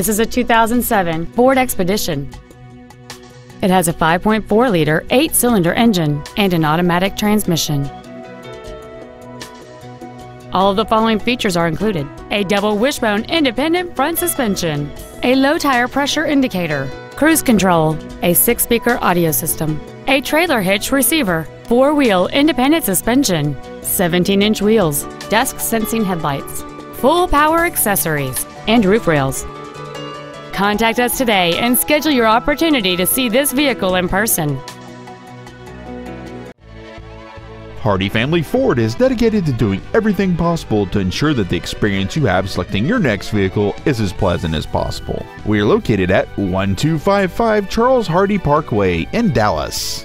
This is a 2007 Ford Expedition. It has a 5.4 liter, 8 cylinder engine and an automatic transmission. All of the following features are included a double wishbone independent front suspension, a low tire pressure indicator, cruise control, a six speaker audio system, a trailer hitch receiver, four wheel independent suspension, 17 inch wheels, dusk sensing headlights, full power accessories, and roof rails. Contact us today and schedule your opportunity to see this vehicle in person. Hardy Family Ford is dedicated to doing everything possible to ensure that the experience you have selecting your next vehicle is as pleasant as possible. We are located at 1255 Charles Hardy Parkway in Dallas.